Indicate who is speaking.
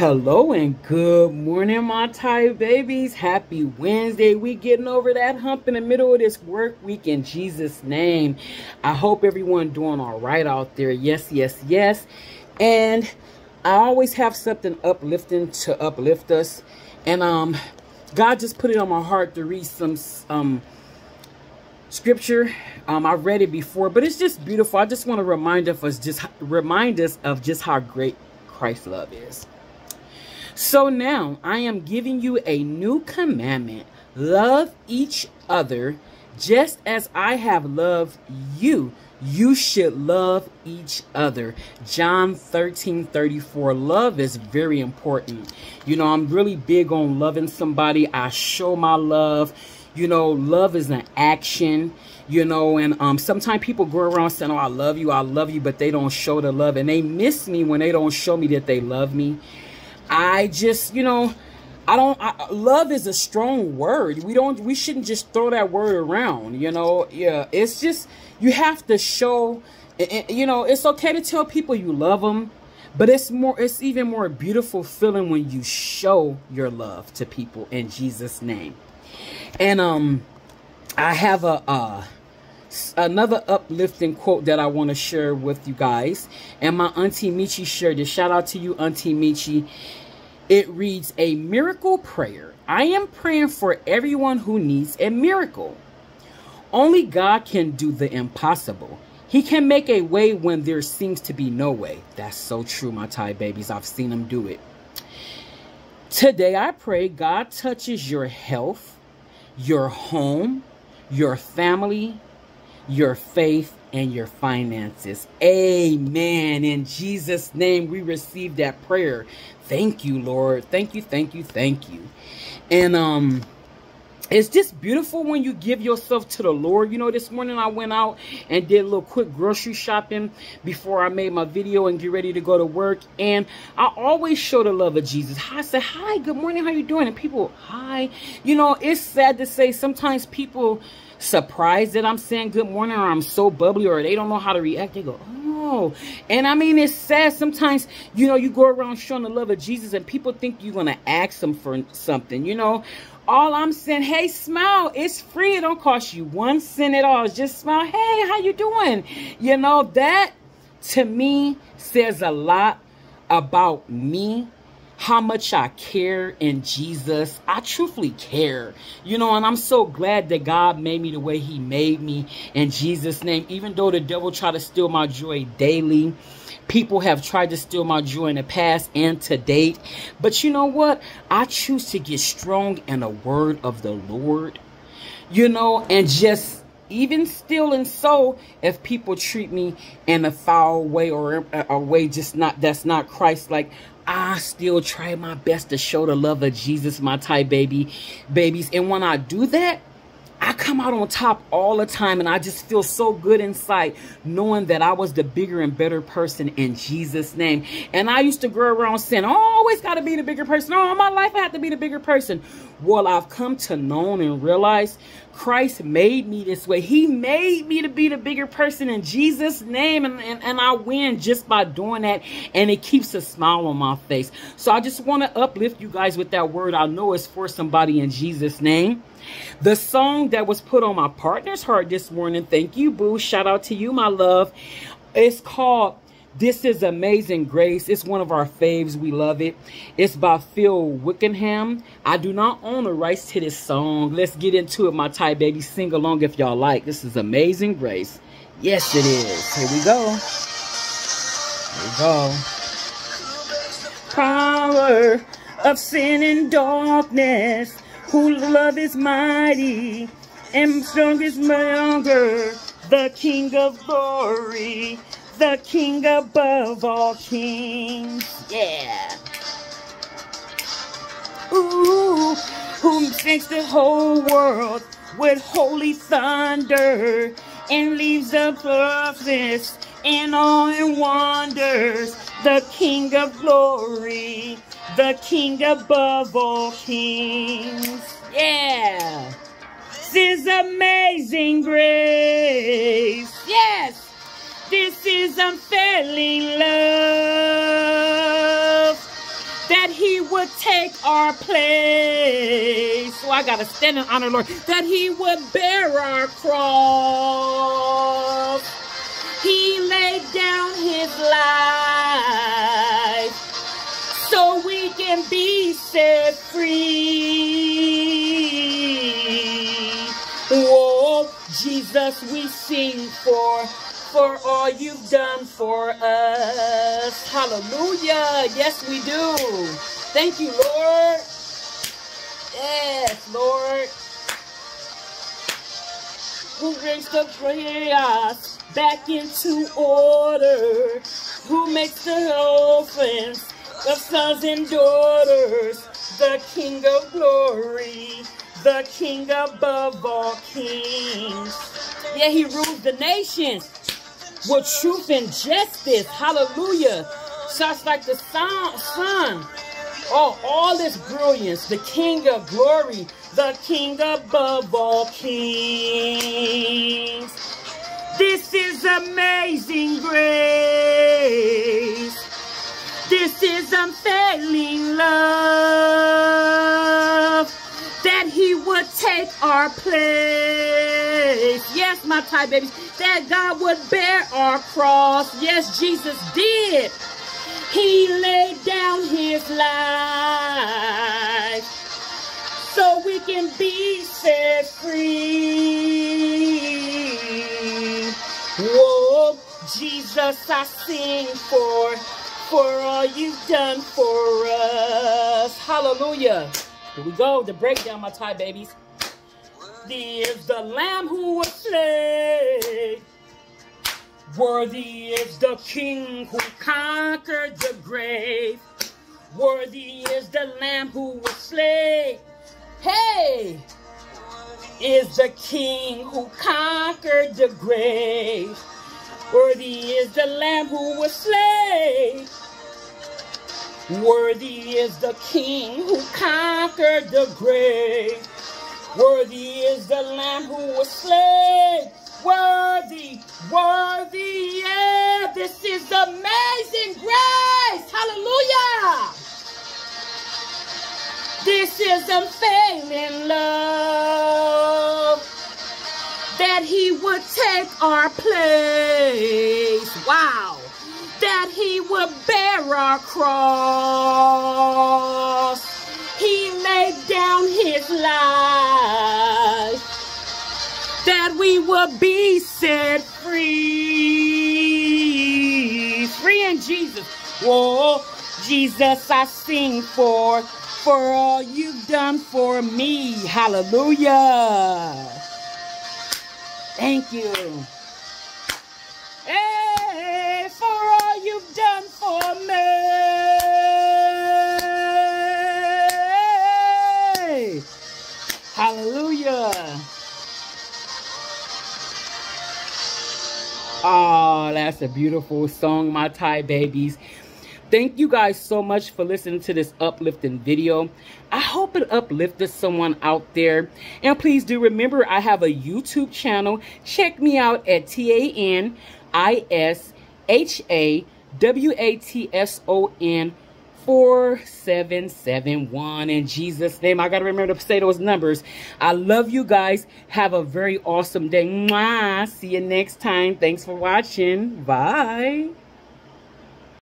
Speaker 1: Hello and good morning, my Thai babies. Happy Wednesday. We getting over that hump in the middle of this work week in Jesus' name. I hope everyone doing all right out there. Yes, yes, yes. And I always have something uplifting to uplift us. And um, God just put it on my heart to read some um scripture. Um, I've read it before, but it's just beautiful. I just want to remind us just remind us of just how great Christ's love is. So now I am giving you a new commandment. Love each other just as I have loved you. You should love each other. John 13 34. Love is very important. You know, I'm really big on loving somebody. I show my love. You know, love is an action you know and um sometimes people go around saying oh i love you i love you but they don't show the love and they miss me when they don't show me that they love me I just, you know, I don't, I, love is a strong word. We don't, we shouldn't just throw that word around, you know? Yeah, it's just, you have to show, you know, it's okay to tell people you love them, but it's more, it's even more beautiful feeling when you show your love to people in Jesus' name. And, um, I have a, uh, another uplifting quote that I want to share with you guys. And my Auntie Michi shared it. Shout out to you, Auntie Michi. It reads, A miracle prayer. I am praying for everyone who needs a miracle. Only God can do the impossible. He can make a way when there seems to be no way. That's so true, my Thai babies. I've seen him do it. Today, I pray God touches your health, your home, your family, your faith, and your finances. Amen. In Jesus' name, we receive that prayer. Thank you, Lord. Thank you, thank you, thank you. And um it's just beautiful when you give yourself to the Lord. You know, this morning I went out and did a little quick grocery shopping before I made my video and get ready to go to work. And I always show the love of Jesus. I say, hi, good morning, how you doing? And people, hi. You know, it's sad to say sometimes people surprised that I'm saying good morning or I'm so bubbly or they don't know how to react. They go, oh. And I mean, it's sad. Sometimes, you know, you go around showing the love of Jesus and people think you're going to ask them for something, you know. All I'm saying, hey, smile. It's free. It don't cost you one cent at all. Just smile. Hey, how you doing? You know, that to me says a lot about me how much I care in Jesus. I truthfully care, you know, and I'm so glad that God made me the way he made me in Jesus' name. Even though the devil tried to steal my joy daily, people have tried to steal my joy in the past and to date. But you know what? I choose to get strong in the word of the Lord, you know, and just even still and so if people treat me in a foul way or a way just not that's not christ like I still try my best to show the love of Jesus, my Thai baby babies. And when I do that, I come out on top all the time and I just feel so good inside knowing that I was the bigger and better person in Jesus' name. And I used to grow around saying, oh, I always got to be the bigger person. All my life I have to be the bigger person. Well, I've come to know and realize Christ made me this way. He made me to be the bigger person in Jesus' name. And, and, and I win just by doing that. And it keeps a smile on my face. So I just want to uplift you guys with that word. I know it's for somebody in Jesus' name. The song that was put on my partner's heart this morning, thank you, boo. Shout out to you, my love. It's called This is Amazing Grace. It's one of our faves. We love it. It's by Phil Wickham. I do not own the rights to this song. Let's get into it, my Thai baby. Sing along if y'all like. This is Amazing Grace. Yes, it is. Here we go. Here we go. Power of sin and darkness whose love is mighty and strong is stronger, the King of glory, the King above all kings. Yeah. Ooh, who shakes the whole world with holy thunder and leaves the prophets in awe and wonders, the King of glory, the king above all kings. Yeah. This is amazing grace. Yes. This is unfailing love that he would take our place. So I got to stand in honor, Lord, that he would bear our cross. He laid down his life we can be set free. Oh, Jesus, we sing for for all you've done for us. Hallelujah. Yes, we do. Thank you, Lord. Yes, Lord. Who brings the chaos back into order? Who makes the whole orphans the sons and daughters? The King of glory, the King above all kings. Yeah, he rules the nations with truth and justice. Hallelujah. Such like the sun. Oh, all this brilliance. The King of glory. The King above all kings. This is amazing grace. Unfailing love. That he would take our place. Yes, my Thai babies that God would bear our cross. Yes, Jesus did. He laid down his life so we can be set free. Whoa, Jesus, I sing for, for all you've done for us. Hallelujah. Here we go, the breakdown, my Thai babies. Worthy is the Lamb who was slain. Worthy is the King who conquered the grave. Worthy is the Lamb who was slain. Hey! Is the King who conquered the grave. Worthy is the Lamb who was slain. Worthy is the King who conquered the grave. Worthy is the Lamb who was slain. Worthy, worthy, yeah. This is amazing grace. Hallelujah. This is unfailing love. That he would take our place. Wow. That he would bear our cross he laid down his life that we will be set free. Free in Jesus. Whoa, Jesus, I sing for, for all you've done for me. Hallelujah. Thank you. You've done for me. Hallelujah. Oh, that's a beautiful song, my Thai babies. Thank you guys so much for listening to this uplifting video. I hope it uplifted someone out there. And please do remember, I have a YouTube channel. Check me out at T-A-N-I-S-H-A-W-A-T-S-O-N 4771 in Jesus name. I got to remember to say those numbers. I love you guys. Have a very awesome day. Mwah. See you next time. Thanks for watching. Bye.